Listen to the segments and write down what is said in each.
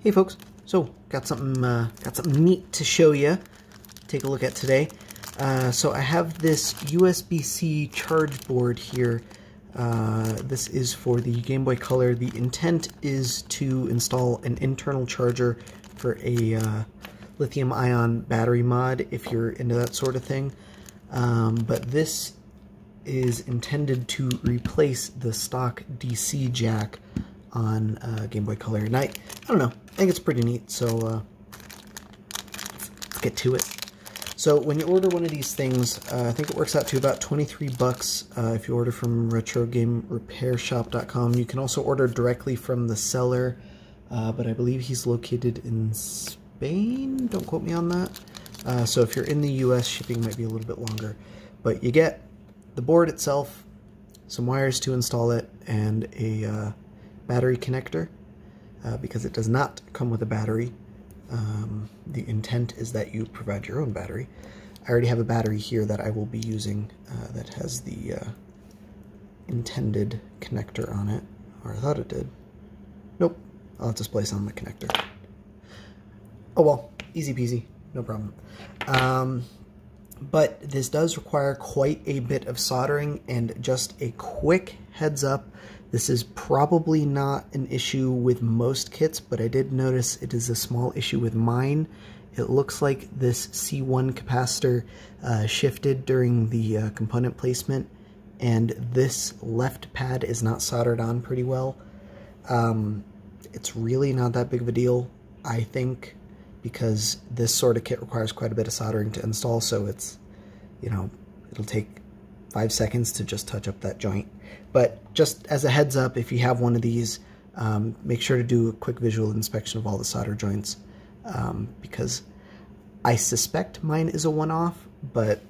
Hey folks, so got something uh, got something neat to show you. Take a look at today. Uh, so I have this USB-C charge board here. Uh, this is for the Game Boy Color. The intent is to install an internal charger for a uh, lithium-ion battery mod if you're into that sort of thing. Um, but this is intended to replace the stock DC jack on uh, Game Boy Color. And I, I don't know, I think it's pretty neat, so uh, let's get to it. So when you order one of these things, uh, I think it works out to about 23 bucks uh, if you order from RetroGameRepairShop.com. You can also order directly from the seller, uh, but I believe he's located in Spain. Don't quote me on that. Uh, so if you're in the US, shipping might be a little bit longer. But you get the board itself, some wires to install it, and a battery connector uh, because it does not come with a battery. Um, the intent is that you provide your own battery. I already have a battery here that I will be using uh, that has the uh, intended connector on it, or I thought it did. Nope, I'll have to splice on the connector. Oh well, easy peasy, no problem. Um, but this does require quite a bit of soldering and just a quick heads up this is probably not an issue with most kits, but I did notice it is a small issue with mine. It looks like this C1 capacitor uh, shifted during the uh, component placement, and this left pad is not soldered on pretty well. Um, it's really not that big of a deal, I think, because this sort of kit requires quite a bit of soldering to install, so it's, you know, it'll take five seconds to just touch up that joint. But just as a heads up, if you have one of these, um, make sure to do a quick visual inspection of all the solder joints um, because I suspect mine is a one-off, but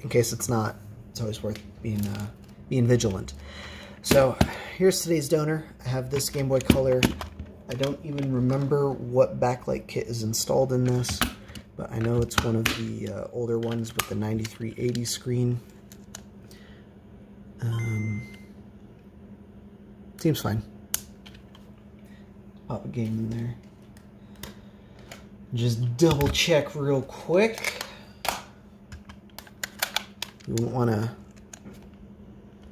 in case it's not, it's always worth being uh, being vigilant. So here's today's donor. I have this Game Boy Color. I don't even remember what backlight kit is installed in this, but I know it's one of the uh, older ones with the 9380 screen. Um, seems fine. Pop a game in there. Just double check real quick. You won't want to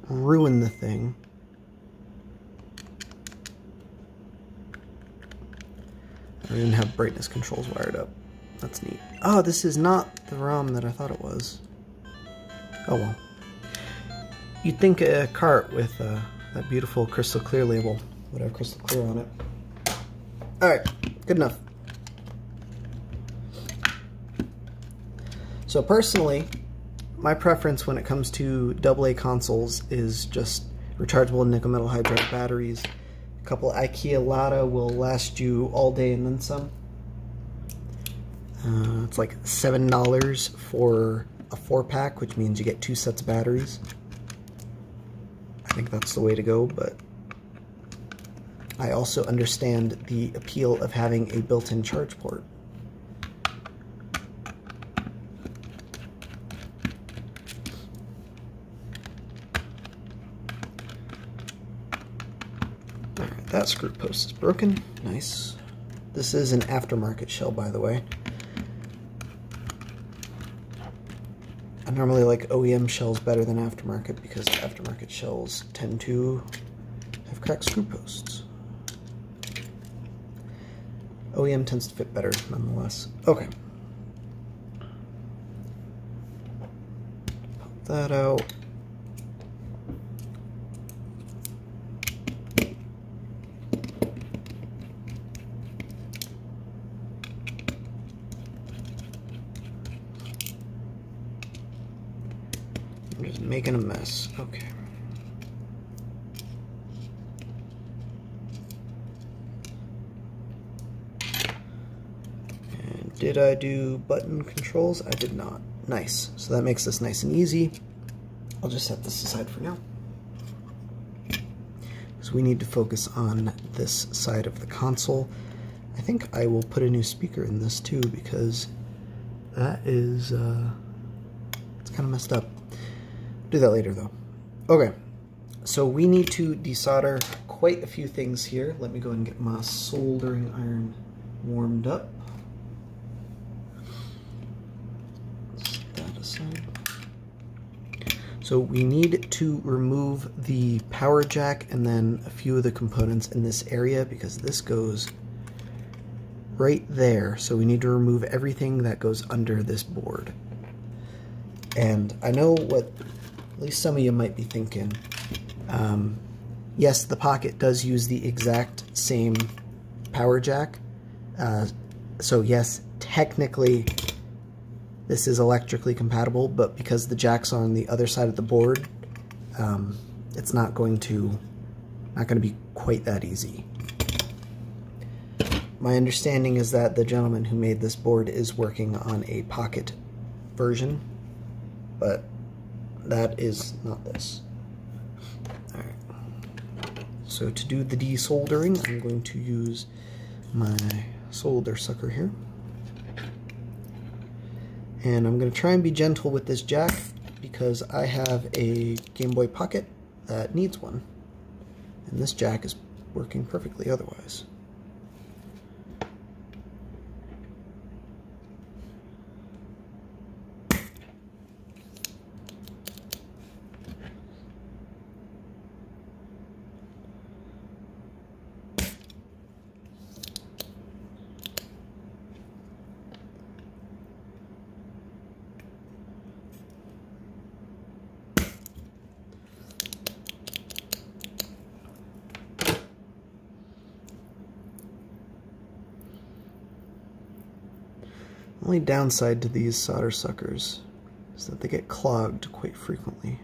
ruin the thing. I didn't have brightness controls wired up. That's neat. Oh, this is not the ROM that I thought it was. Oh well. You'd think a cart with uh, that beautiful crystal clear label would have crystal clear on it. Alright, good enough. So personally, my preference when it comes to AA consoles is just rechargeable nickel metal hydride batteries. A couple IKEA Ladda will last you all day and then some. Uh, it's like $7 for a four pack, which means you get two sets of batteries. Think that's the way to go, but I also understand the appeal of having a built-in charge port. That screw post is broken. Nice. This is an aftermarket shell, by the way. Normally like OEM shells better than aftermarket because aftermarket shells tend to have cracked screw posts. OEM tends to fit better nonetheless. Okay. Pop that out. Making a mess. Okay. And did I do button controls? I did not. Nice. So that makes this nice and easy. I'll just set this aside for now. Because we need to focus on this side of the console. I think I will put a new speaker in this too because that is, uh, it's kind of messed up. Do that later though. Okay, so we need to desolder quite a few things here. Let me go and get my soldering iron warmed up. So we need to remove the power jack and then a few of the components in this area because this goes right there. So we need to remove everything that goes under this board. And I know what at least some of you might be thinking. Um, yes, the Pocket does use the exact same power jack. Uh, so yes, technically this is electrically compatible, but because the jack's are on the other side of the board, um, it's not going to not going to be quite that easy. My understanding is that the gentleman who made this board is working on a pocket version, but that is not this. Alright. So to do the desoldering, I'm going to use my solder sucker here. And I'm going to try and be gentle with this jack because I have a Game Boy Pocket that needs one. And this jack is working perfectly otherwise. Downside to these solder suckers is that they get clogged quite frequently.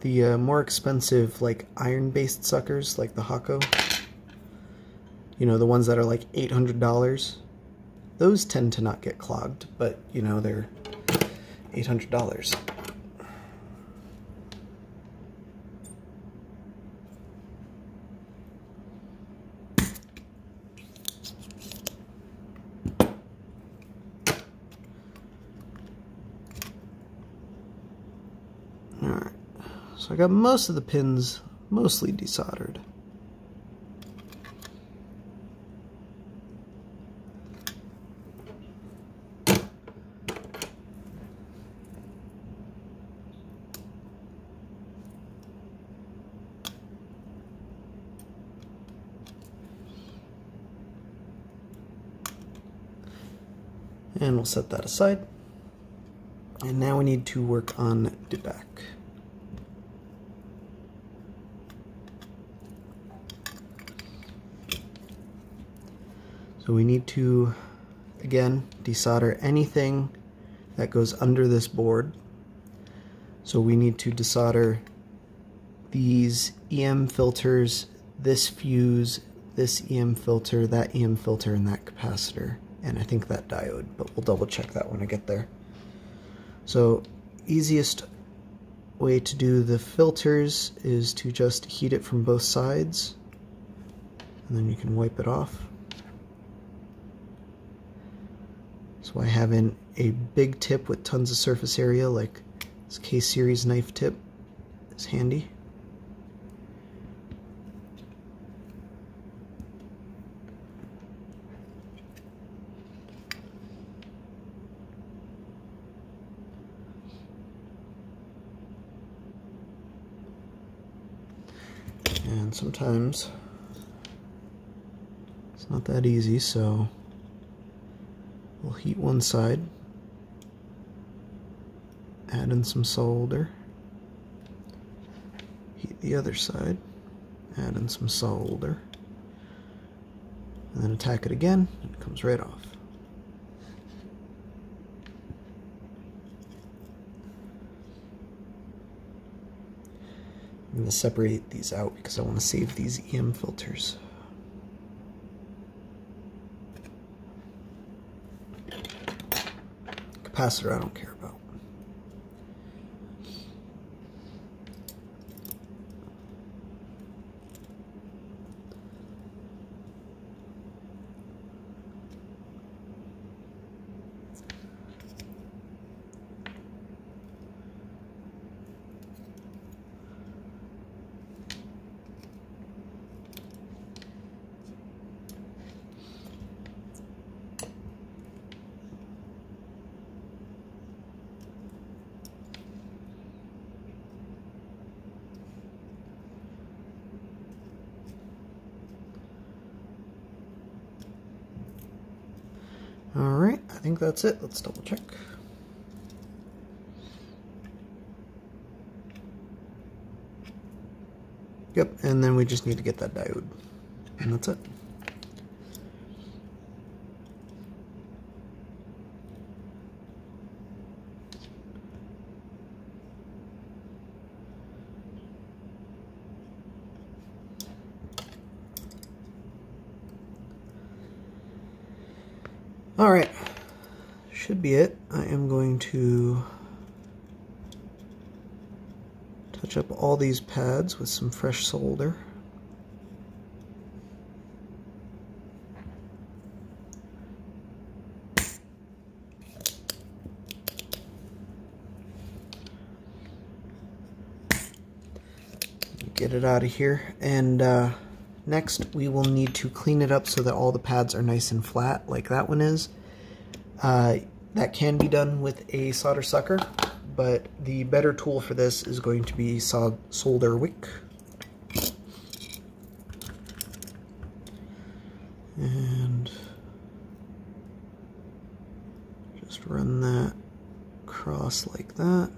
The uh, more expensive, like iron-based suckers, like the Hakko, you know, the ones that are like $800, those tend to not get clogged, but, you know, they're $800. I got most of the pins mostly desoldered. And we'll set that aside. And now we need to work on the back. We need to, again, desolder anything that goes under this board. So we need to desolder these EM filters, this fuse, this EM filter, that EM filter, and that capacitor. And I think that diode, but we'll double check that when I get there. So easiest way to do the filters is to just heat it from both sides and then you can wipe it off. So I have in a big tip with tons of surface area like this K-Series knife tip is handy. And sometimes it's not that easy, so We'll heat one side, add in some solder, heat the other side, add in some solder, and then attack it again, and it comes right off. I'm going to separate these out because I want to save these EM filters. Capacitor I don't care about. Think that's it. Let's double check. Yep, and then we just need to get that diode. And that's it. Alright, should be it. I am going to touch up all these pads with some fresh solder. Get it out of here and uh, Next, we will need to clean it up so that all the pads are nice and flat, like that one is. Uh, that can be done with a solder sucker, but the better tool for this is going to be solder wick. And just run that across like that.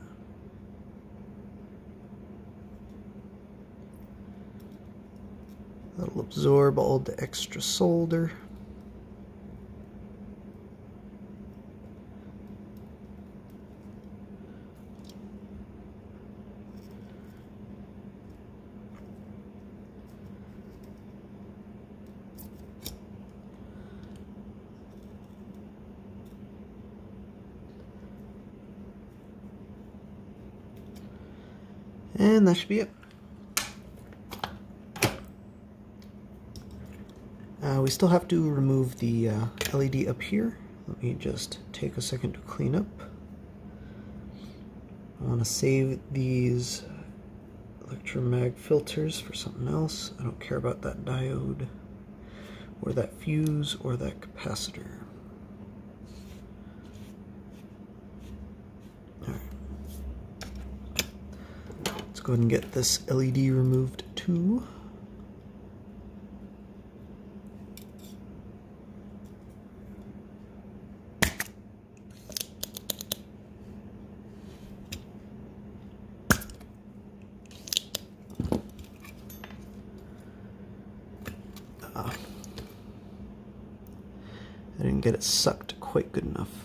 That'll absorb all the extra solder. And that should be it. Uh, we still have to remove the uh, LED up here. Let me just take a second to clean up. I want to save these electromag filters for something else. I don't care about that diode or that fuse or that capacitor. Go ahead and get this LED removed too. Ah. I didn't get it sucked quite good enough.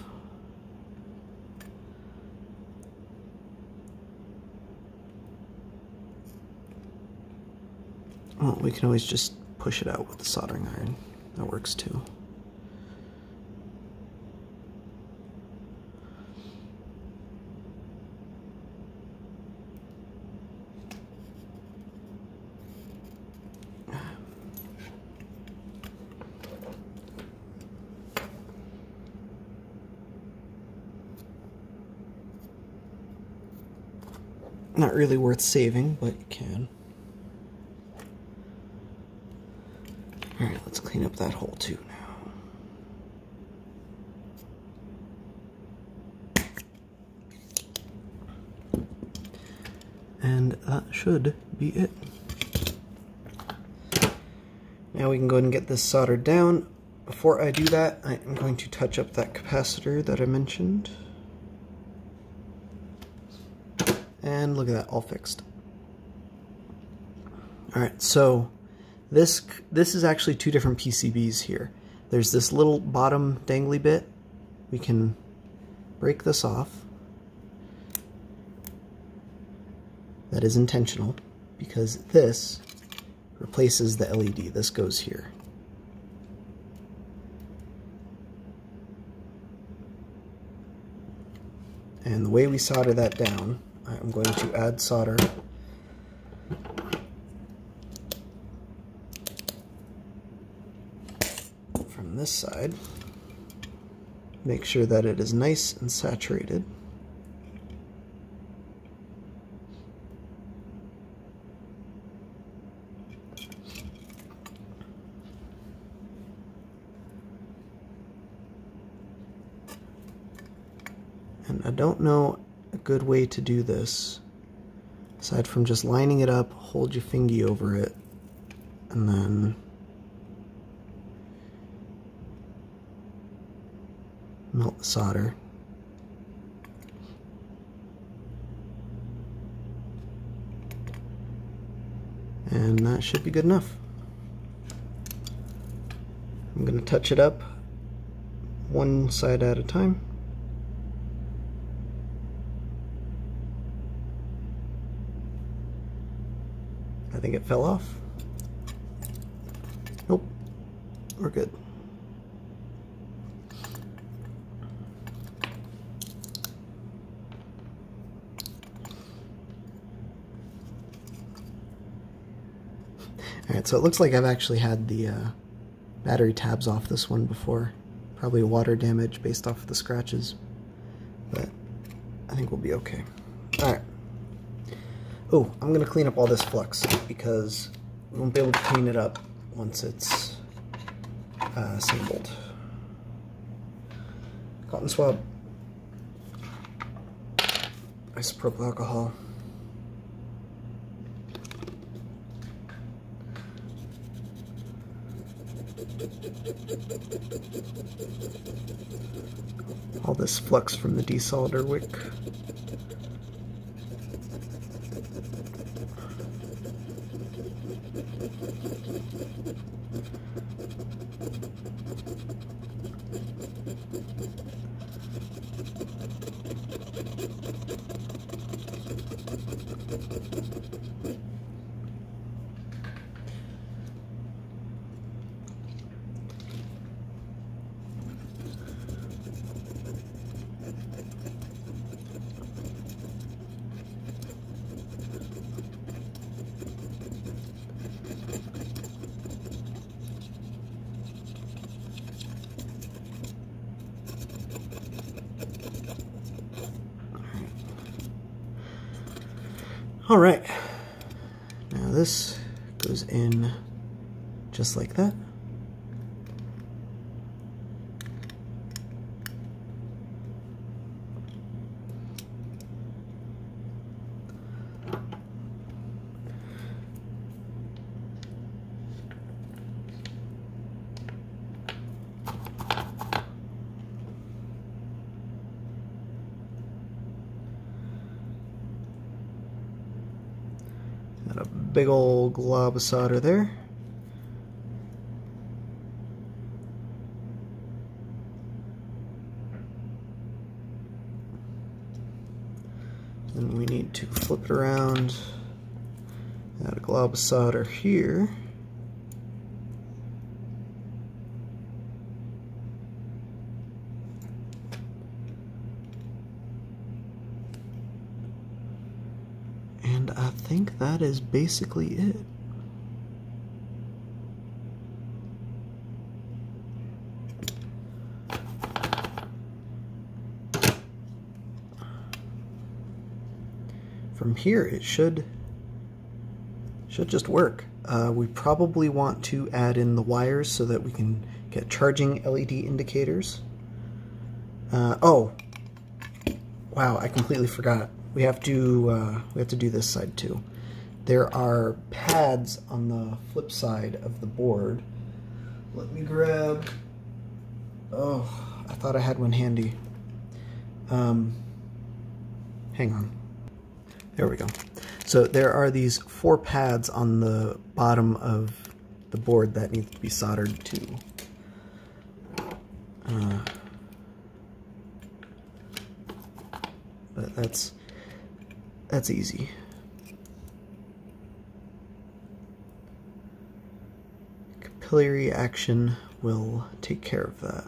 We can always just push it out with the soldering iron. That works too. Not really worth saving, but you can. Alright, let's clean up that hole too now. And that should be it. Now we can go ahead and get this soldered down. Before I do that, I am going to touch up that capacitor that I mentioned. And look at that, all fixed. All right, so this this is actually two different PCBs here. There's this little bottom dangly bit. We can break this off. That is intentional because this replaces the LED. This goes here. And the way we solder that down I'm going to add solder from this side. Make sure that it is nice and saturated. And I don't know a good way to do this, aside from just lining it up, hold your fingy over it, and then melt the solder. And that should be good enough. I'm going to touch it up one side at a time. I think it fell off. Nope, we're good. Alright, so it looks like I've actually had the uh, battery tabs off this one before. Probably water damage based off of the scratches. But I think we'll be okay. Alright. Oh, I'm to clean up all this flux because we won't be able to clean it up once it's uh, assembled. Cotton swab. Isopropyl alcohol. All this flux from the desolder wick. All right, now this goes in just like that. Got a big old glob of solder there. Then we need to flip it around. Add a glob of solder here. And I think that is basically it. From here, it should should just work. Uh, we probably want to add in the wires so that we can get charging LED indicators. Uh, oh, wow! I completely forgot we have to uh, we have to do this side too. There are pads on the flip side of the board. Let me grab. Oh, I thought I had one handy. Um, hang on. There we go. So there are these four pads on the bottom of the board that need to be soldered to. Uh, but that's that's easy. Capillary action will take care of that.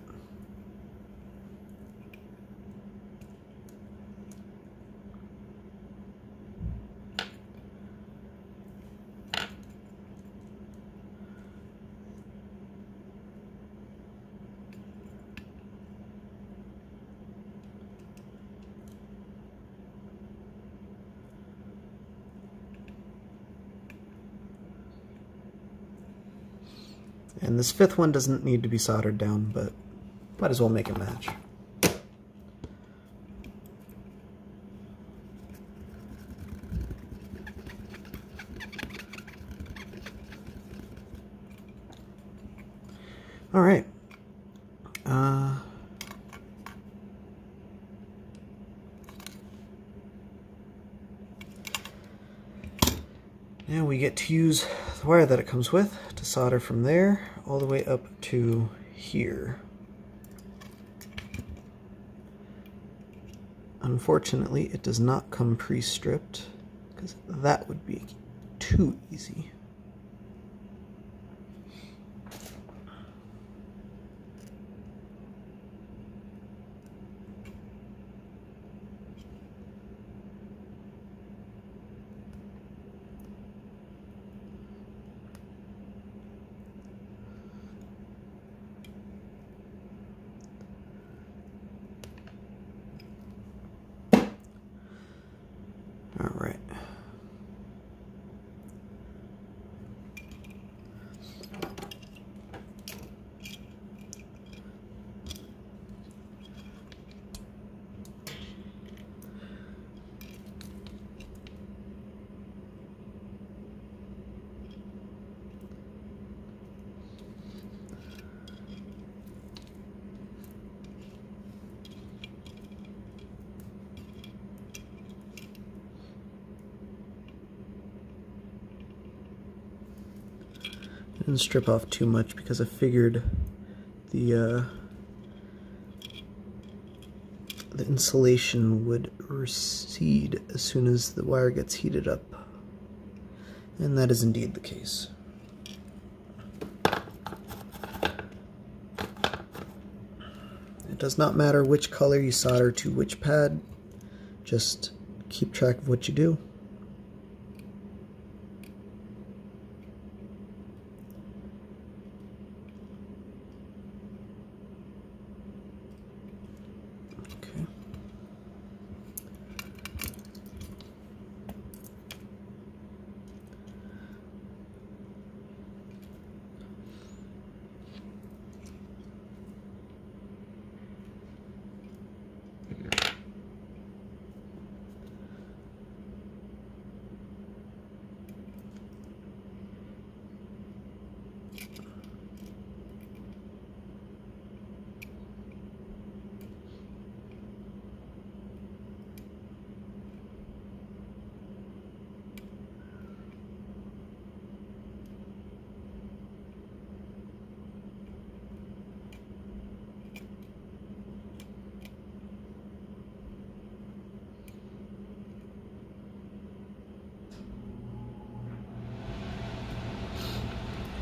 this fifth one doesn't need to be soldered down, but might as well make it match. All right. Uh, now we get to use the wire that it comes with to solder from there all the way up to here. Unfortunately, it does not come pre-stripped because that would be too easy. Didn't strip off too much because I figured the uh, the insulation would recede as soon as the wire gets heated up. And that is indeed the case. It does not matter which color you solder to which pad, just keep track of what you do.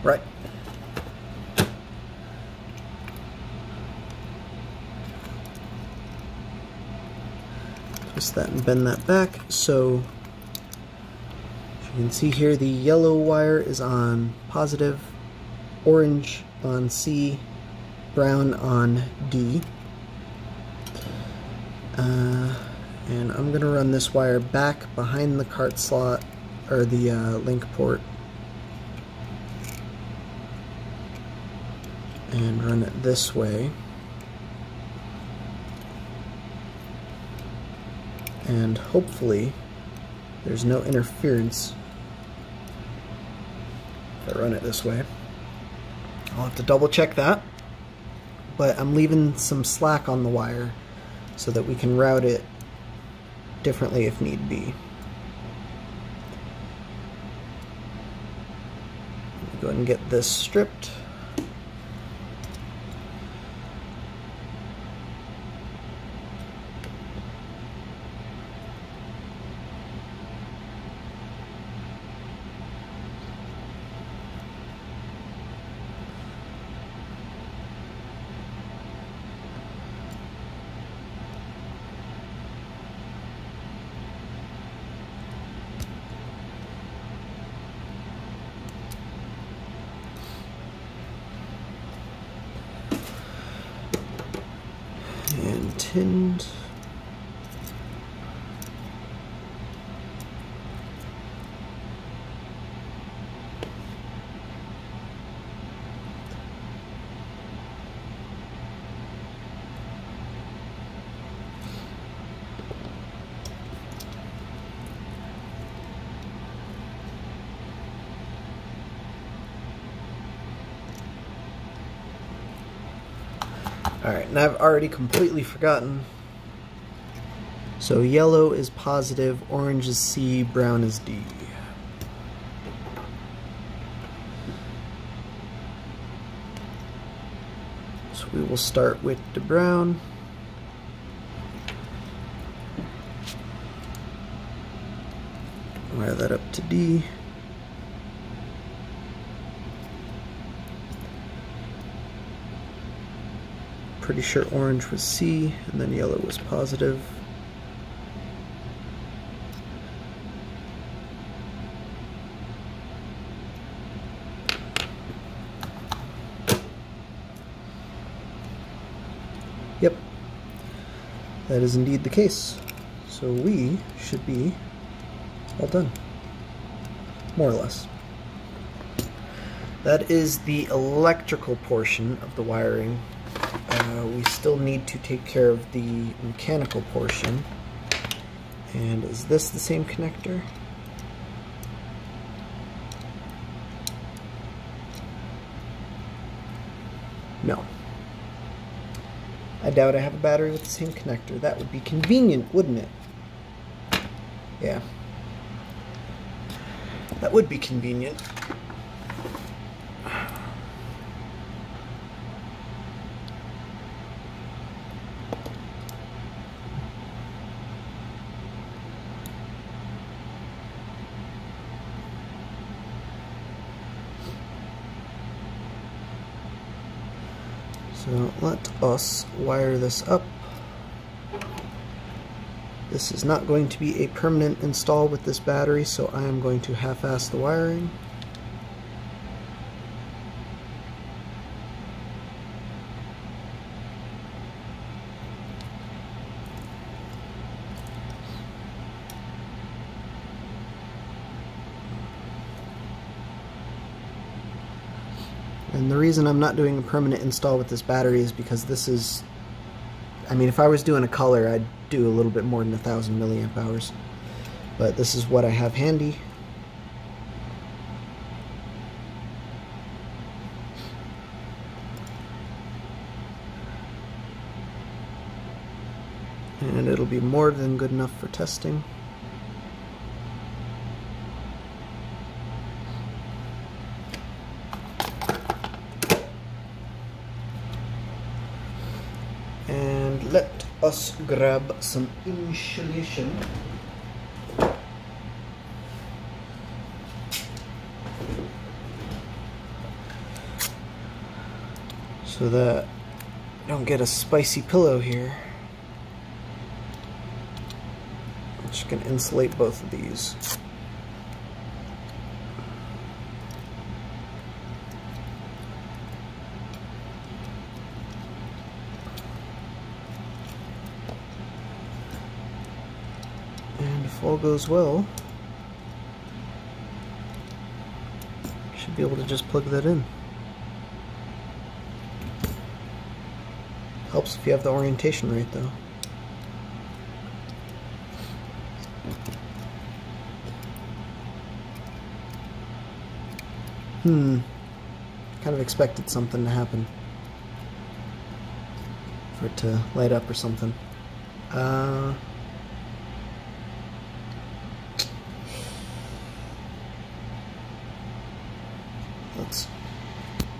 Right. That and bend that back. So you can see here, the yellow wire is on positive, orange on C, brown on D. Uh, and I'm going to run this wire back behind the cart slot, or the uh, link port and run it this way. And hopefully there's no interference if I run it this way. I'll have to double check that, but I'm leaving some slack on the wire so that we can route it differently if need be. Go ahead and get this stripped. Tinned. Alright, and I've already completely forgotten. So yellow is positive, orange is C, brown is D. So we will start with the brown. Wire that up to D. Pretty sure orange was C, and then yellow was positive. Yep, that is indeed the case. So we should be all done, more or less. That is the electrical portion of the wiring. Uh, we still need to take care of the mechanical portion. And is this the same connector? No. I doubt I have a battery with the same connector. That would be convenient, wouldn't it? Yeah. That would be convenient. So wire this up. This is not going to be a permanent install with this battery, so I am going to half-ass the wiring. And the reason I'm not doing a permanent install with this battery is because this is, I mean, if I was doing a color, I'd do a little bit more than a thousand milliamp hours. But this is what I have handy. And it'll be more than good enough for testing. And let us grab some insulation. So that I don't get a spicy pillow here. I'm just going to insulate both of these. And if all goes well, should be able to just plug that in. Helps if you have the orientation right though. Hmm. Kind of expected something to happen. For it to light up or something. Uh... Let's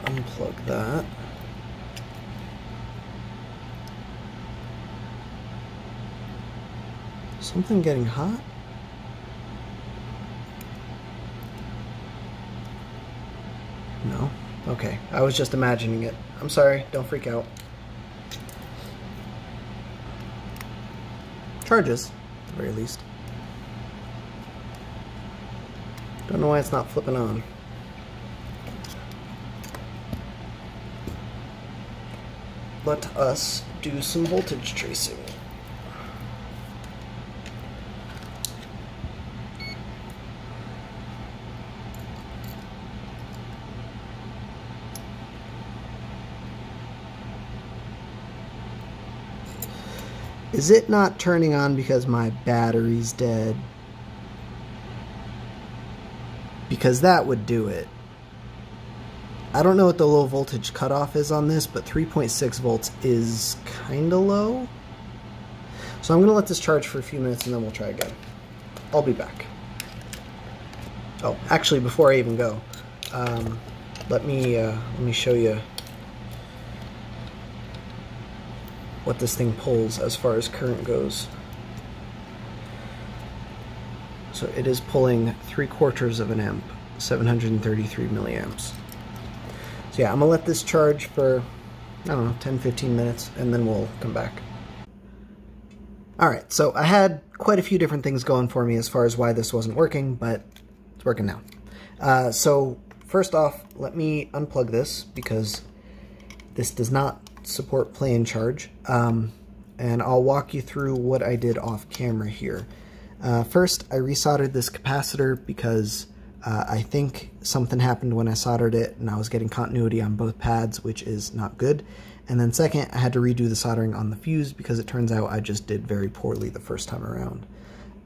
unplug that. Something getting hot? No? Okay, I was just imagining it. I'm sorry, don't freak out. Charges, at the very least. Don't know why it's not flipping on. Let us do some voltage tracing. Is it not turning on because my battery's dead? Because that would do it. I don't know what the low voltage cutoff is on this, but 3.6 volts is kind of low. So I'm going to let this charge for a few minutes and then we'll try again. I'll be back. Oh, actually, before I even go, um, let me uh, let me show you what this thing pulls as far as current goes. So it is pulling three quarters of an amp, 733 milliamps. So yeah, I'm gonna let this charge for, I don't know, 10, 15 minutes, and then we'll come back. Alright, so I had quite a few different things going for me as far as why this wasn't working, but it's working now. Uh, so first off, let me unplug this because this does not support play and charge. Um, and I'll walk you through what I did off camera here. Uh, first, I resoldered this capacitor because uh, I think something happened when I soldered it and I was getting continuity on both pads, which is not good. And then second, I had to redo the soldering on the fuse because it turns out I just did very poorly the first time around.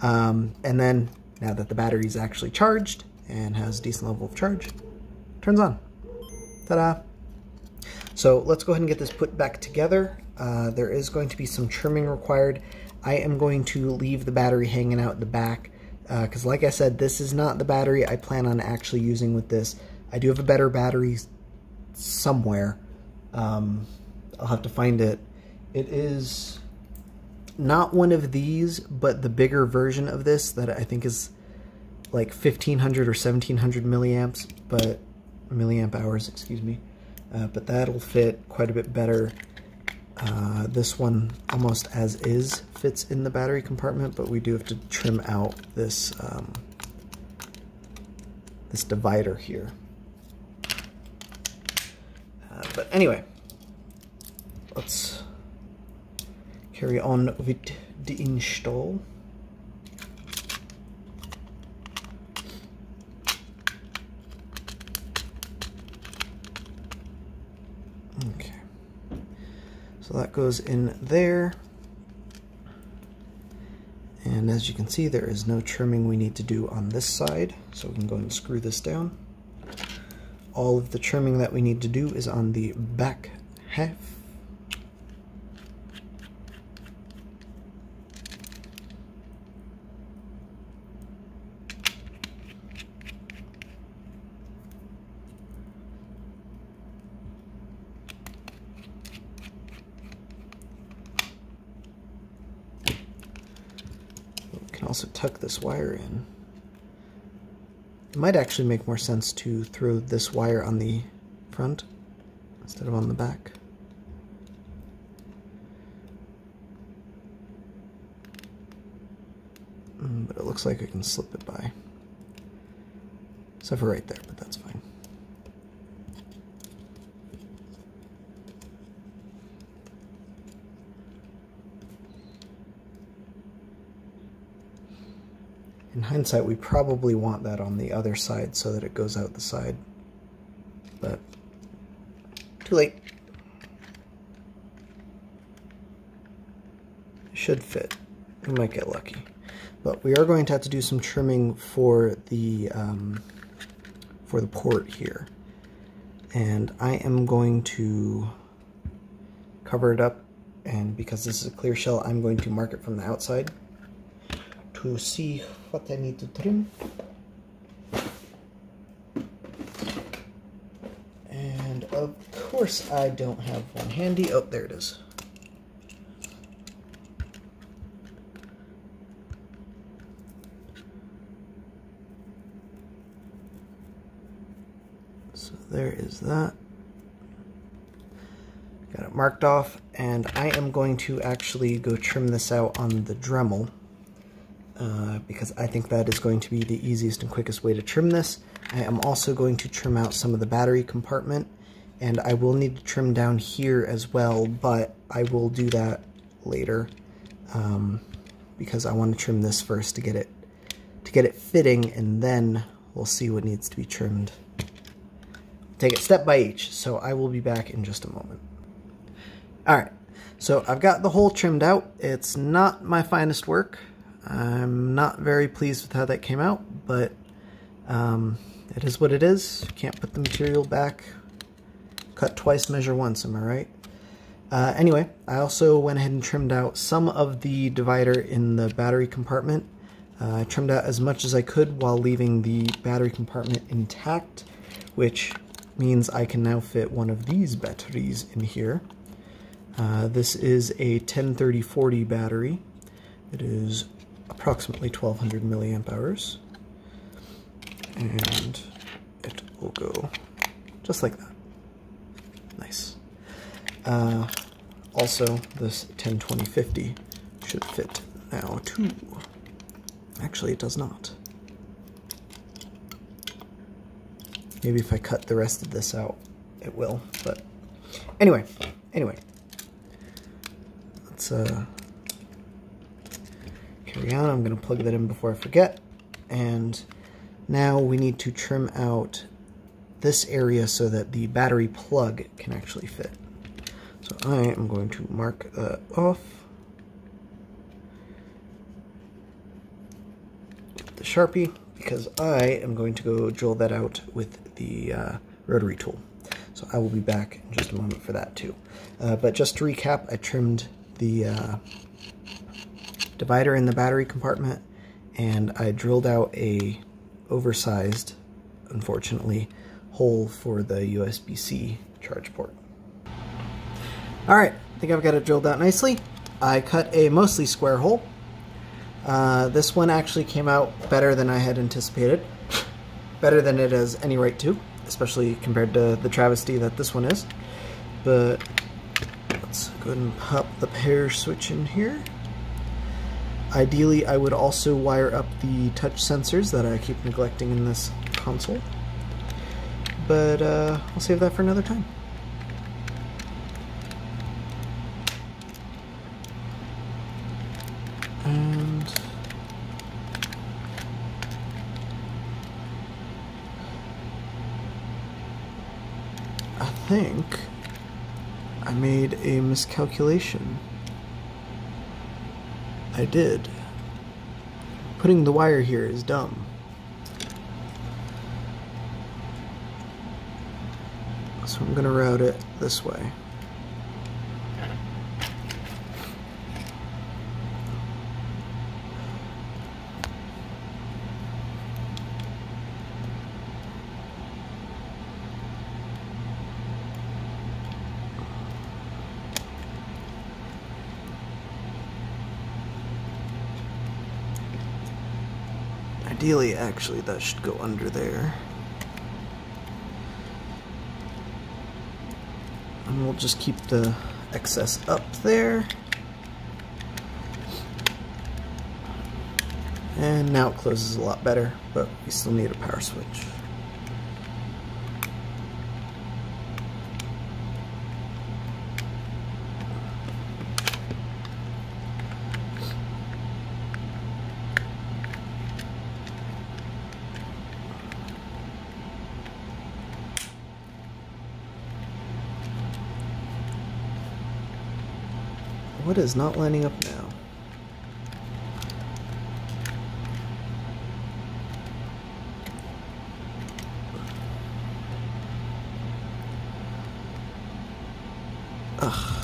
Um, and then, now that the battery is actually charged and has a decent level of charge, turns on. Ta-da! So let's go ahead and get this put back together. Uh, there is going to be some trimming required. I am going to leave the battery hanging out in the back because uh, like I said, this is not the battery I plan on actually using with this. I do have a better battery somewhere. Um, I'll have to find it. It is not one of these, but the bigger version of this that I think is like 1500 or 1700 milliamps, but milliamp hours, excuse me. Uh, but that'll fit quite a bit better uh, this one almost as is fits in the battery compartment, but we do have to trim out this um, this divider here. Uh, but anyway, let's carry on with the install. That goes in there. And as you can see, there is no trimming we need to do on this side. So we can go and screw this down. All of the trimming that we need to do is on the back half. also tuck this wire in. It might actually make more sense to throw this wire on the front instead of on the back. Mm, but it looks like I can slip it by. Except for right there, but that's fine. In hindsight, we probably want that on the other side so that it goes out the side. But, too late. should fit. We might get lucky. But we are going to have to do some trimming for the, um, for the port here. And I am going to cover it up and because this is a clear shell, I'm going to mark it from the outside to see what I need to trim. And of course I don't have one handy. Oh, there it is. So there is that. Got it marked off, and I am going to actually go trim this out on the Dremel. Uh, because I think that is going to be the easiest and quickest way to trim this. I am also going to trim out some of the battery compartment, and I will need to trim down here as well, but I will do that later um, because I want to trim this first to get it to get it fitting, and then we'll see what needs to be trimmed. Take it step by each, so I will be back in just a moment. All right, so I've got the hole trimmed out. It's not my finest work. I'm not very pleased with how that came out, but um, it is what it is. Can't put the material back. Cut twice, measure once, am I right? Uh, anyway, I also went ahead and trimmed out some of the divider in the battery compartment. Uh, I trimmed out as much as I could while leaving the battery compartment intact, which means I can now fit one of these batteries in here. Uh, this is a 103040 battery. It is approximately 1200 milliamp hours. And it will go just like that. Nice. Uh, also, this 102050 should fit now too. Actually, it does not. Maybe if I cut the rest of this out, it will. But anyway, anyway, let's uh, carry on. I'm going to plug that in before I forget. And now we need to trim out this area so that the battery plug can actually fit. So I am going to mark that off. The Sharpie, because I am going to go drill that out with the uh, rotary tool. So I will be back in just a moment for that too. Uh, but just to recap, I trimmed the uh, divider in the battery compartment and I drilled out a oversized, unfortunately, hole for the USB-C charge port. Alright, I think I've got it drilled out nicely. I cut a mostly square hole. Uh, this one actually came out better than I had anticipated. Better than it has any right to, especially compared to the travesty that this one is. But let's go ahead and pop the pair switch in here. Ideally, I would also wire up the touch sensors that I keep neglecting in this console. But uh, I'll save that for another time. And I think I made a miscalculation. I did. Putting the wire here is dumb. So I'm going to route it this way. Ideally, actually, that should go under there. And we'll just keep the excess up there. And now it closes a lot better, but we still need a power switch. What is not lining up now? Ugh.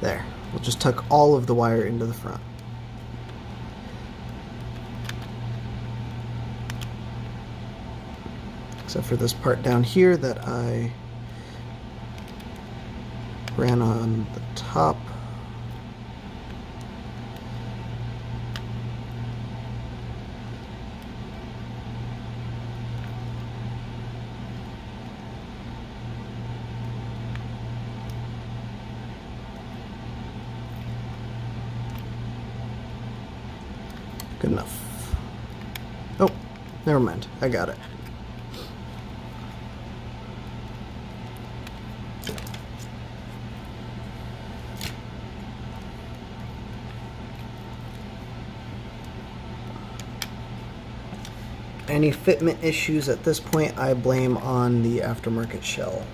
There. We'll just tuck all of the wire into the front. Except for this part down here that I ran on the top. Good enough. Oh, never mind. I got it. Any fitment issues at this point I blame on the aftermarket shell.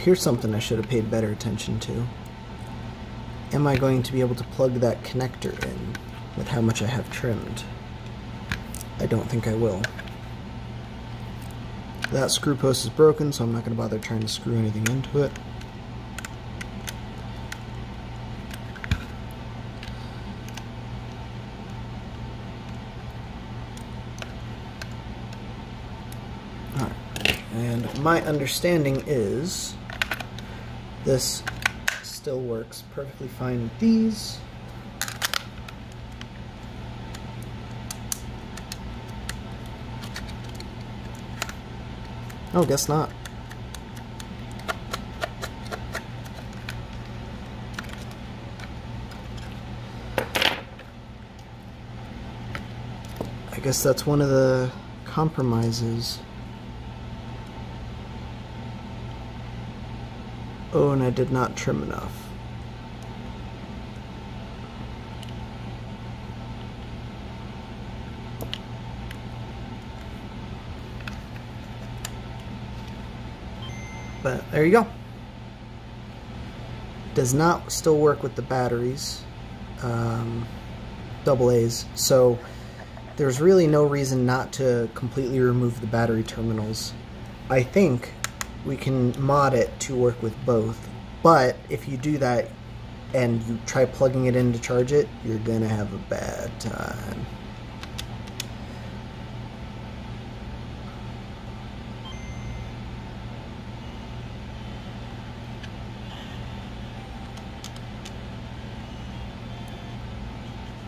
Here's something I should have paid better attention to. Am I going to be able to plug that connector in with how much I have trimmed? I don't think I will. That screw post is broken, so I'm not going to bother trying to screw anything into it. And my understanding is this still works perfectly fine with these. Oh, guess not. I guess that's one of the compromises. Oh, and I did not trim enough. But there you go. Does not still work with the batteries, um, double A's. So there's really no reason not to completely remove the battery terminals. I think we can mod it to work with both. But if you do that and you try plugging it in to charge it, you're gonna have a bad time.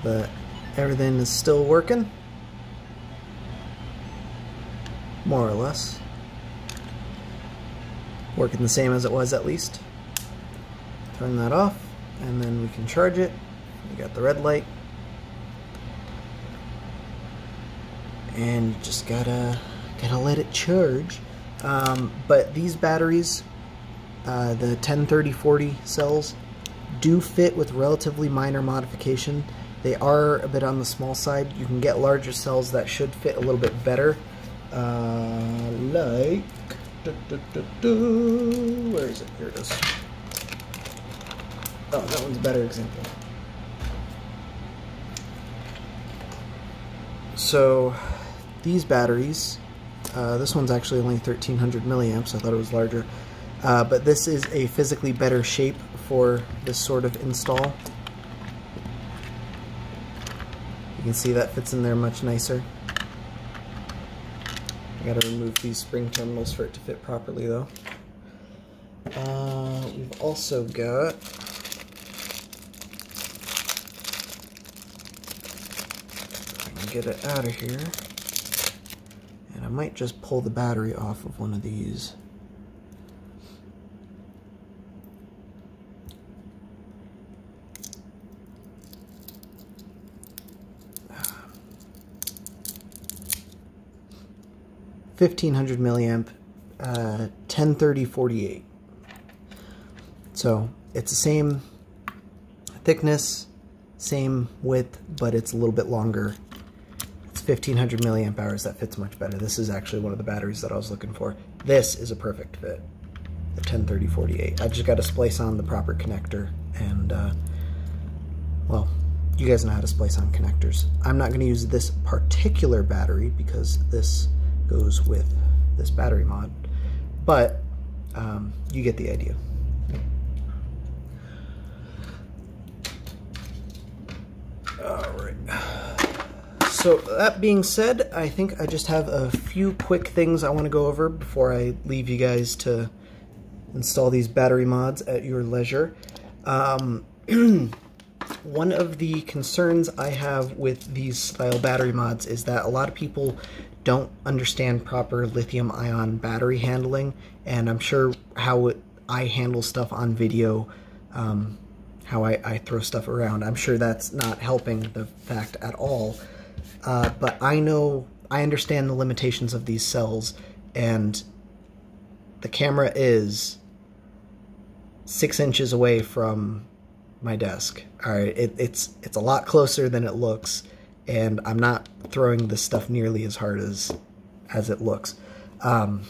But everything is still working. More or less working the same as it was at least. Turn that off, and then we can charge it. We got the red light. And you just gotta, gotta let it charge. Um, but these batteries, uh, the 103040 cells, do fit with relatively minor modification. They are a bit on the small side. You can get larger cells that should fit a little bit better. Uh, like Where is it? Here it is. Oh, that one's a better example. So, these batteries, uh, this one's actually only 1300 milliamps, I thought it was larger, uh, but this is a physically better shape for this sort of install. You can see that fits in there much nicer. I gotta remove these spring terminals for it to fit properly though. Uh, we've also got get it out of here. And I might just pull the battery off of one of these. 1500 milliamp, uh, 103048. So it's the same thickness, same width, but it's a little bit longer. It's 1500 milliamp hours. That fits much better. This is actually one of the batteries that I was looking for. This is a perfect fit, the 103048. I just got to splice on the proper connector and, uh, well, you guys know how to splice on connectors. I'm not going to use this particular battery because this goes with this battery mod, but um, you get the idea. Alright. So that being said, I think I just have a few quick things I want to go over before I leave you guys to install these battery mods at your leisure. Um, one of the concerns I have with these style battery mods is that a lot of people don't understand proper lithium ion battery handling, and I'm sure how it, I handle stuff on video, um, how I, I, throw stuff around, I'm sure that's not helping the fact at all. Uh, but I know, I understand the limitations of these cells, and the camera is six inches away from my desk. All right, it, it's it's a lot closer than it looks, and I'm not throwing this stuff nearly as hard as as it looks. Um,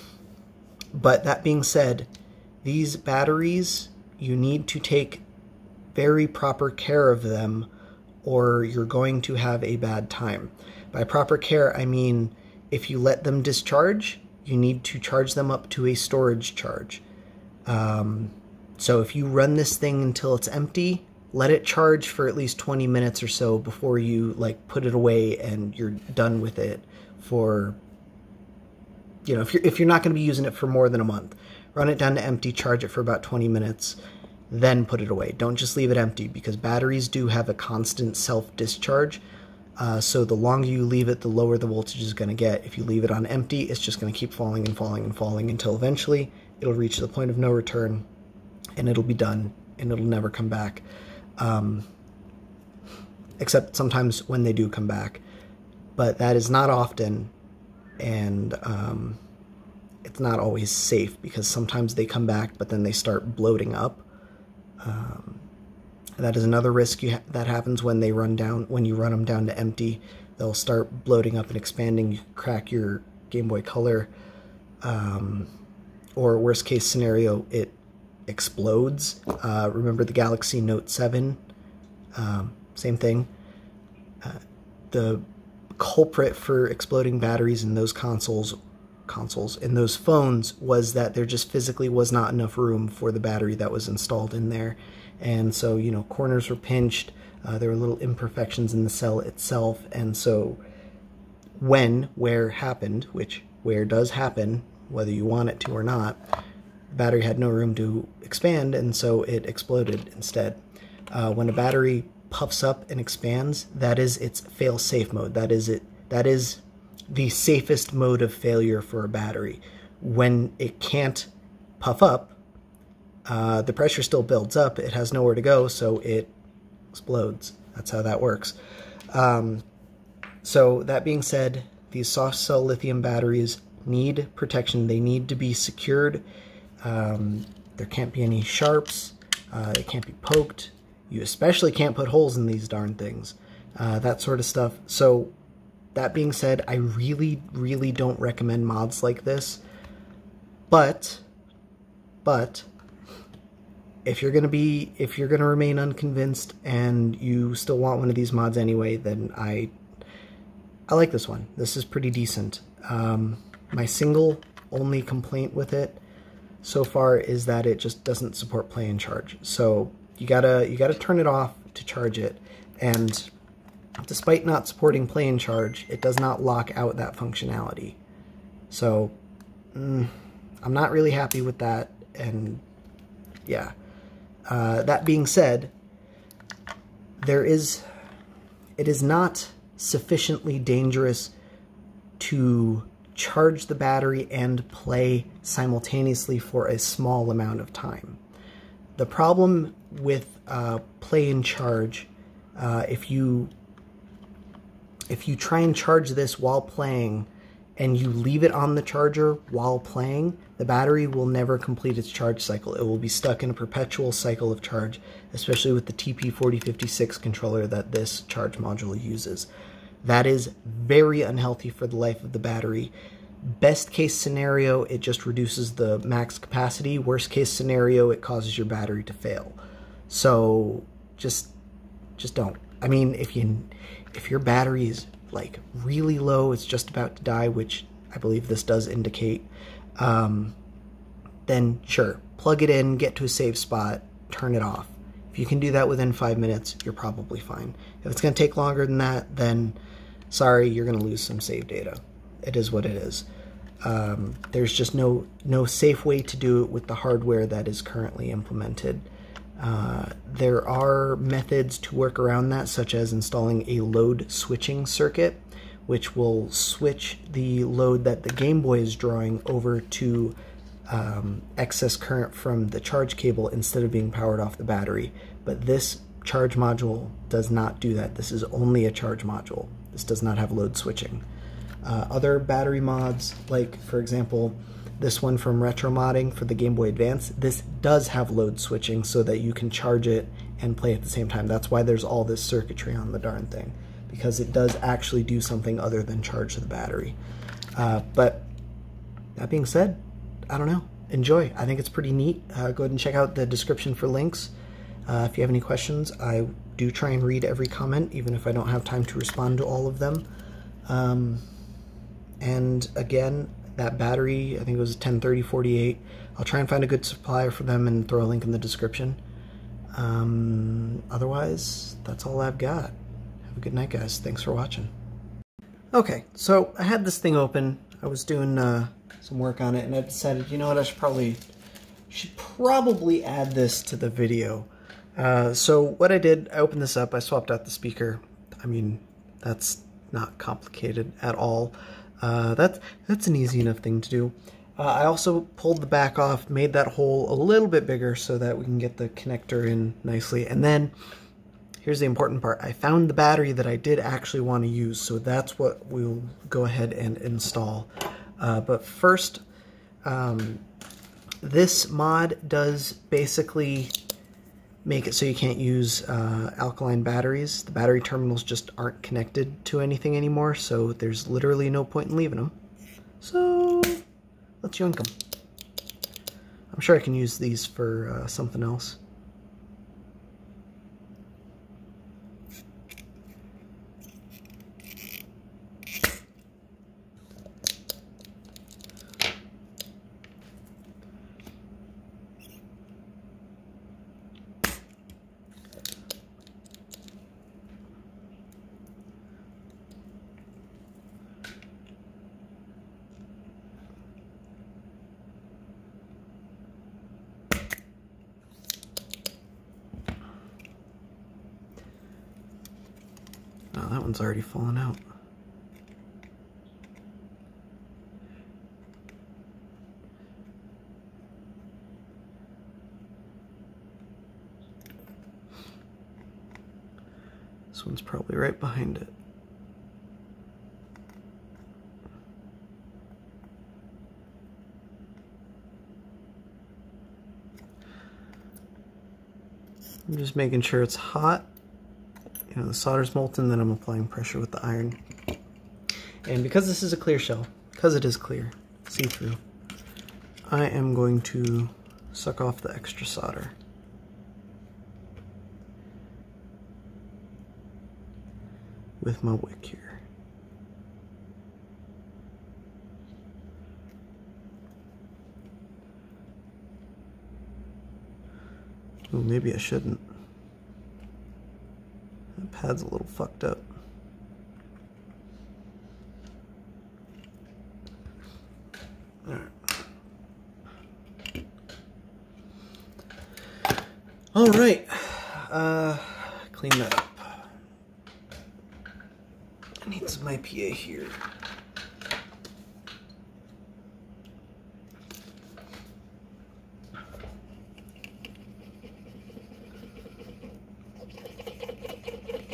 but that being said, these batteries, you need to take very proper care of them or you're going to have a bad time. By proper care, I mean if you let them discharge, you need to charge them up to a storage charge. Um, so if you run this thing until it's empty, let it charge for at least 20 minutes or so before you like put it away and you're done with it for you know if you're if you're not going to be using it for more than a month. Run it down to empty charge it for about 20 minutes then put it away. Don't just leave it empty because batteries do have a constant self discharge uh, so the longer you leave it the lower the voltage is going to get. If you leave it on empty it's just going to keep falling and falling and falling until eventually it'll reach the point of no return and it'll be done and it'll never come back um, except sometimes when they do come back. But that is not often, and um, it's not always safe because sometimes they come back, but then they start bloating up. Um, that is another risk ha that happens when they run down when you run them down to empty. They'll start bloating up and expanding. You crack your Game Boy Color, um, or worst case scenario, it explodes. Uh, remember the Galaxy Note 7? Um, same thing. Uh, the culprit for exploding batteries in those consoles consoles in those phones was that there just physically was not enough room for the battery that was installed in there and so you know corners were pinched uh, there were little imperfections in the cell itself and so when wear happened which wear does happen whether you want it to or not battery had no room to expand, and so it exploded instead. Uh, when a battery puffs up and expands, that is its fail-safe mode. That is it. That is the safest mode of failure for a battery. When it can't puff up, uh, the pressure still builds up. It has nowhere to go, so it explodes. That's how that works. Um, so that being said, these soft cell lithium batteries need protection. They need to be secured um, there can't be any sharps. Uh, it can't be poked. You especially can't put holes in these darn things. Uh, that sort of stuff. So that being said, I really, really don't recommend mods like this. But, but, if you're gonna be, if you're gonna remain unconvinced and you still want one of these mods anyway, then I, I like this one. This is pretty decent. Um, my single only complaint with it so far is that it just doesn't support play and charge. So you gotta you gotta turn it off to charge it, and despite not supporting play and charge, it does not lock out that functionality. So mm, I'm not really happy with that, and yeah. Uh, that being said, there is it is not sufficiently dangerous to charge the battery and play simultaneously for a small amount of time. The problem with uh, play and charge, uh, if you if you try and charge this while playing and you leave it on the charger while playing, the battery will never complete its charge cycle. It will be stuck in a perpetual cycle of charge, especially with the TP4056 controller that this charge module uses. That is very unhealthy for the life of the battery. Best case scenario, it just reduces the max capacity. Worst case scenario, it causes your battery to fail. So just just don't. I mean, if you if your battery is like really low, it's just about to die, which I believe this does indicate, um, then sure, plug it in, get to a safe spot, turn it off. If you can do that within five minutes, you're probably fine. If it's going to take longer than that, then sorry, you're going to lose some save data. It is what it is. Um, there's just no no safe way to do it with the hardware that is currently implemented. Uh, there are methods to work around that, such as installing a load switching circuit, which will switch the load that the Game Boy is drawing over to um, excess current from the charge cable instead of being powered off the battery. But this charge module does not do that. This is only a charge module. This does not have load switching. Uh, other battery mods, like for example, this one from Retromodding for the Game Boy Advance, this does have load switching so that you can charge it and play at the same time. That's why there's all this circuitry on the darn thing, because it does actually do something other than charge the battery. Uh, but that being said, I don't know. enjoy. I think it's pretty neat. Uh, go ahead and check out the description for links. Uh, if you have any questions, I do try and read every comment, even if I don't have time to respond to all of them. Um, and again, that battery, I think it was 103048. I'll try and find a good supplier for them and throw a link in the description. Um, otherwise, that's all I've got. Have a good night, guys. Thanks for watching. Okay, so I had this thing open. I was doing uh, some work on it, and I decided, you know what, I should probably should probably add this to the video. Uh, so what I did, I opened this up, I swapped out the speaker. I mean, that's not complicated at all. Uh, that's, that's an easy enough thing to do. Uh, I also pulled the back off, made that hole a little bit bigger so that we can get the connector in nicely. And then, here's the important part. I found the battery that I did actually want to use, so that's what we'll go ahead and install. Uh, but first, um, this mod does basically make it so you can't use uh, alkaline batteries. The battery terminals just aren't connected to anything anymore, so there's literally no point in leaving them. So let's yoink them. I'm sure I can use these for uh, something else. Oh, that one's already fallen out. This one's probably right behind it. I'm just making sure it's hot you know, the solder's molten, then I'm applying pressure with the iron. And because this is a clear shell, because it is clear, see-through, I am going to suck off the extra solder. with my wick here. Well, maybe I shouldn't pad's a little fucked up. All right, uh, clean that up. I need some IPA here.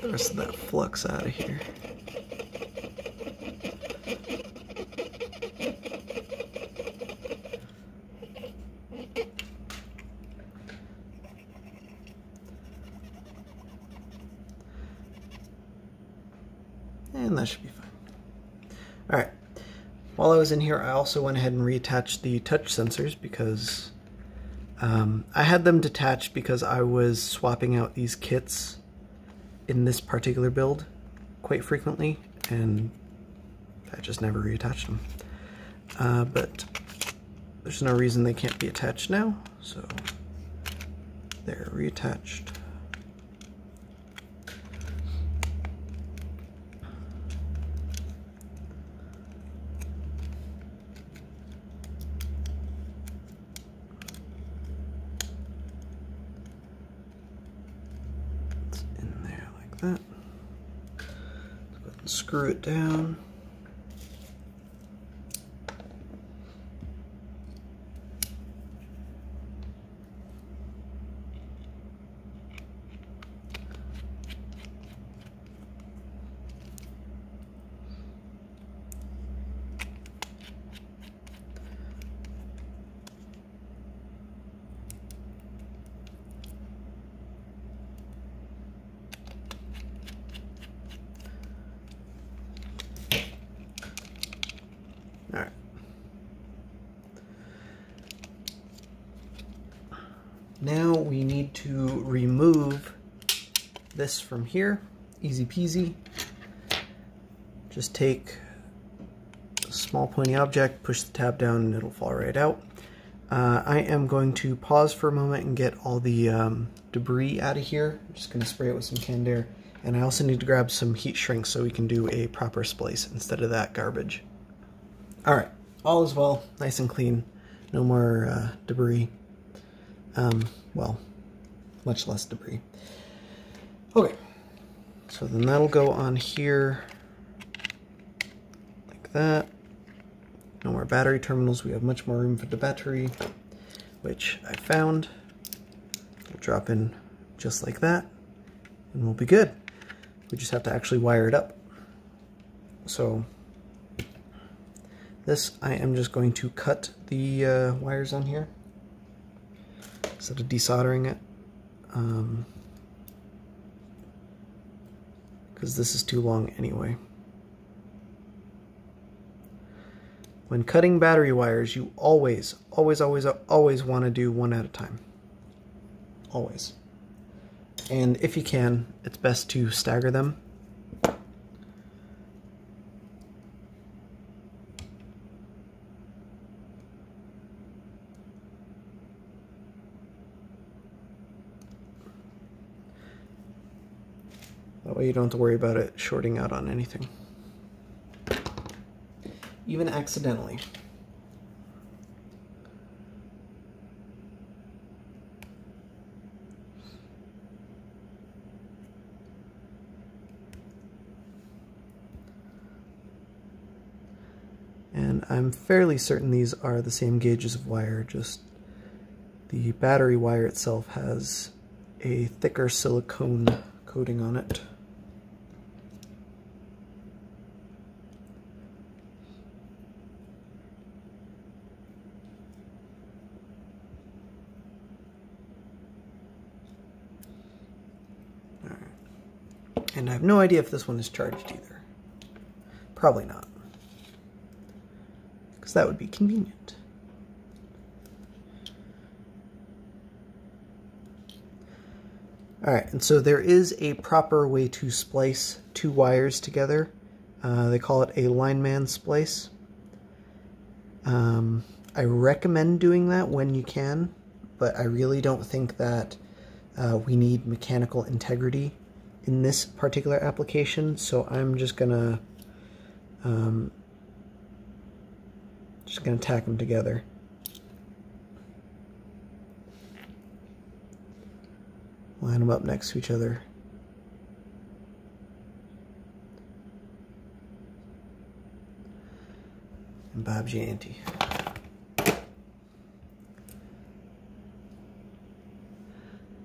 the rest of that flux out of here. And that should be fine. All right. While I was in here, I also went ahead and reattached the touch sensors because um, I had them detached because I was swapping out these kits in this particular build quite frequently, and I just never reattached them. Uh, but there's no reason they can't be attached now, so they're reattached. that. Screw it down. Here. Easy peasy. Just take a small pointy object, push the tab down, and it'll fall right out. Uh, I am going to pause for a moment and get all the um, debris out of here. I'm just going to spray it with some canned air. And I also need to grab some heat shrink so we can do a proper splice instead of that garbage. Alright, all is well, nice and clean. No more uh, debris. Um, well, much less debris. Okay, so then that'll go on here like that. No more battery terminals. We have much more room for the battery, which I found. We'll drop in just like that, and we'll be good. We just have to actually wire it up. So this, I am just going to cut the uh, wires on here instead of desoldering it. Um, because this is too long anyway. When cutting battery wires, you always, always, always, always want to do one at a time. Always. And if you can, it's best to stagger them. You don't have to worry about it shorting out on anything even accidentally. And I'm fairly certain these are the same gauges of wire, just the battery wire itself has a thicker silicone coating on it. Have no idea if this one is charged either. Probably not. Because that would be convenient. Alright, and so there is a proper way to splice two wires together. Uh, they call it a lineman splice. Um, I recommend doing that when you can, but I really don't think that uh, we need mechanical integrity in this particular application, so I'm just gonna um, just gonna tack them together. Line them up next to each other. And Bob's your auntie.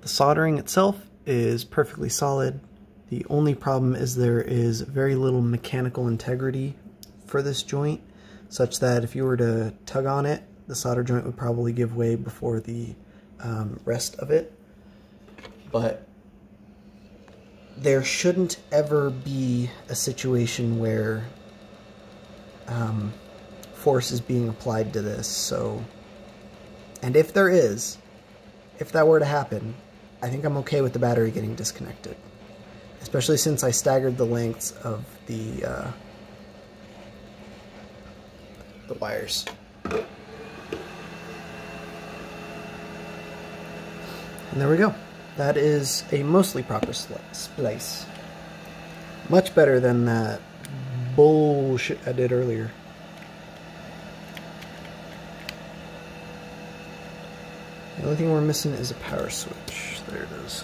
The soldering itself is perfectly solid. The only problem is there is very little mechanical integrity for this joint, such that if you were to tug on it, the solder joint would probably give way before the um, rest of it. But there shouldn't ever be a situation where um, force is being applied to this. So, and if there is, if that were to happen, I think I'm okay with the battery getting disconnected especially since I staggered the lengths of the uh, the wires. And there we go. That is a mostly proper splice. Much better than that bullshit I did earlier. The only thing we're missing is a power switch. There it is.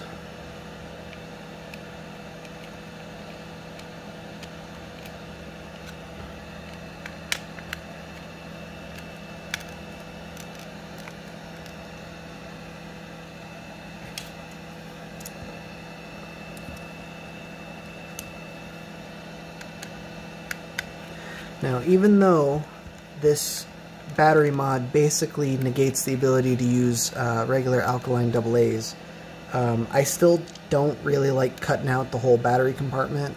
Now, even though this battery mod basically negates the ability to use uh, regular alkaline AA's, um, I still don't really like cutting out the whole battery compartment.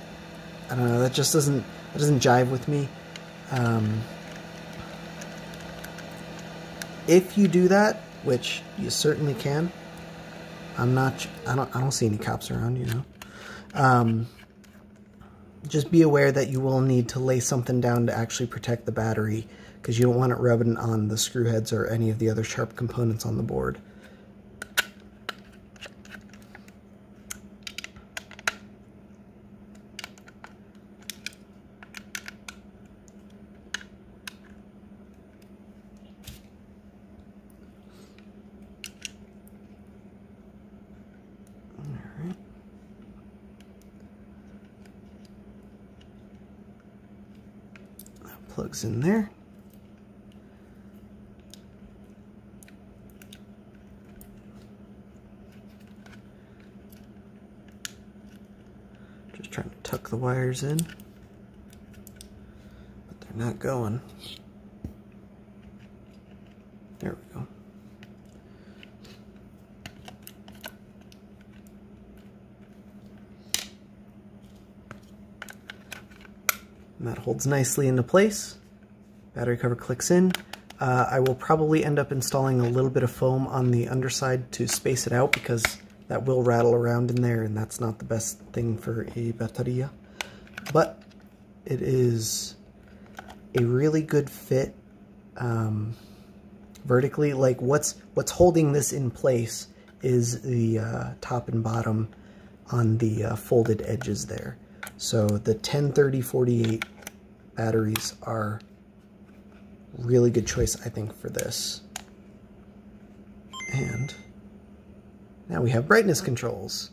I don't know, that just doesn't, that doesn't jive with me. Um, if you do that, which you certainly can, I'm not, I don't, I don't see any cops around, you know. Um, just be aware that you will need to lay something down to actually protect the battery because you don't want it rubbing on the screw heads or any of the other sharp components on the board. In there. Just trying to tuck the wires in, but they're not going. There we go. And that holds nicely into place. Battery cover clicks in. Uh, I will probably end up installing a little bit of foam on the underside to space it out because that will rattle around in there and that's not the best thing for a bateria. But it is a really good fit um, vertically. Like what's what's holding this in place is the uh, top and bottom on the uh, folded edges there. So the 103048 batteries are really good choice, I think, for this. And now we have brightness controls.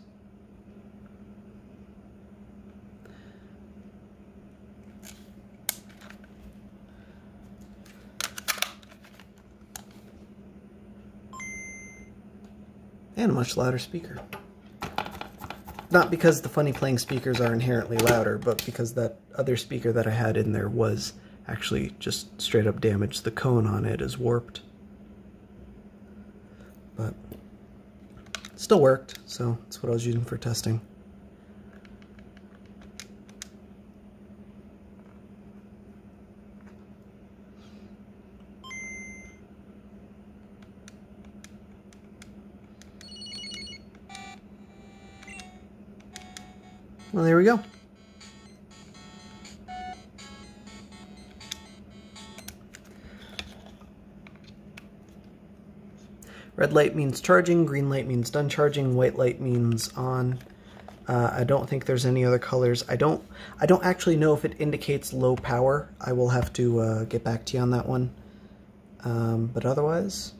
And a much louder speaker. Not because the FunnyPlaying speakers are inherently louder, but because that other speaker that I had in there was actually just straight up damaged. The cone on it is warped. But still worked, so that's what I was using for testing. Well, there we go. Red light means charging, green light means done charging, white light means on. Uh, I don't think there's any other colors. I don't I don't actually know if it indicates low power. I will have to uh, get back to you on that one. Um, but otherwise,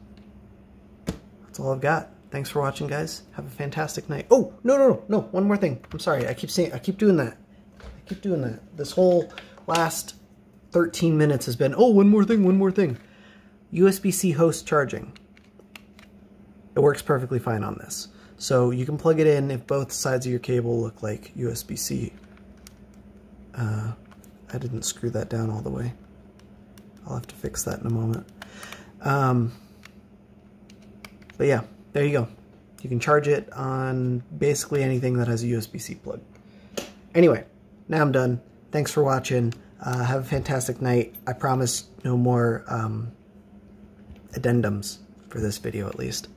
that's all I've got. Thanks for watching, guys. Have a fantastic night. Oh, no, no, no, no. One more thing. I'm sorry. I keep saying, I keep doing that. I keep doing that. This whole last 13 minutes has been, oh, one more thing, one more thing. USB-C host charging. It works perfectly fine on this. So you can plug it in if both sides of your cable look like USB-C. Uh, I didn't screw that down all the way. I'll have to fix that in a moment. Um, but yeah there you go. You can charge it on basically anything that has a USB-C plug. Anyway, now I'm done. Thanks for watching. Uh, have a fantastic night. I promise no more um, addendums for this video at least.